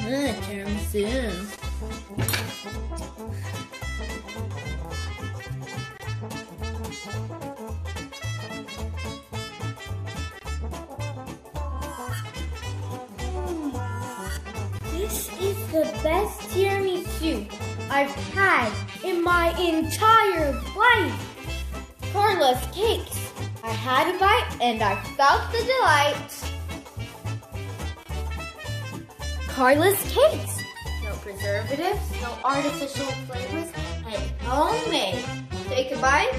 Mm, tiramisu. This is the best tiramisu I've had in my entire life. Carla's Cakes. I had a bite and I felt the delight. Carla's Cakes. No preservatives, no artificial flavors, and homemade. Take a bite